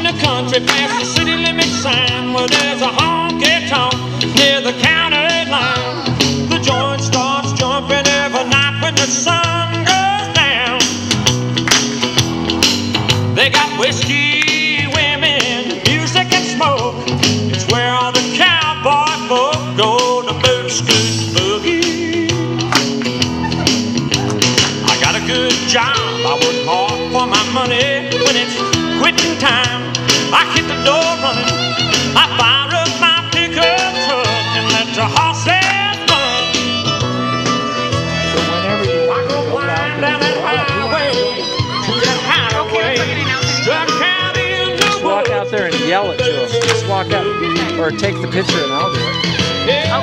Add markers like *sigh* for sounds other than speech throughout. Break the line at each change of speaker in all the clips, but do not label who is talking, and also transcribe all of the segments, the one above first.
in the country past the city limit sign where there's a honky tonk near the county line. The joint starts jumping every night when the sun goes down. They got whiskey, women, music, and smoke. It's where all the cowboy folk go to boot scoot boogie. I got a good job. I work hard for my money. When it's quitting time, I hit the door running. I fire up my pickup truck and let the horses run.
So whenever you
I go flying down that highway to that highway. Struck out in the
just walk out there and yell it to them. Just walk out or take the picture and I'll do it.
Okay.
Oh,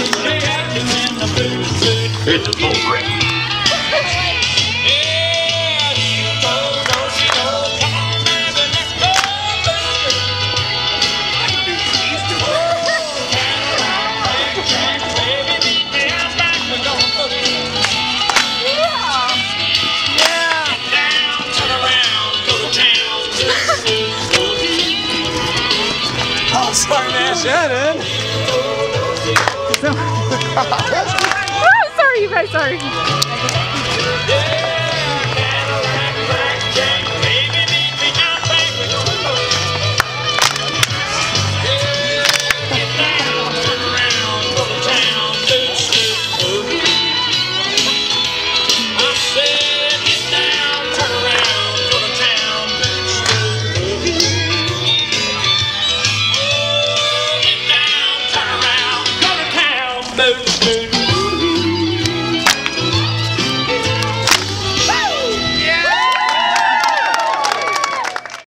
Shannon!
Oh, *laughs* sorry, you guys. Sorry.
Boot,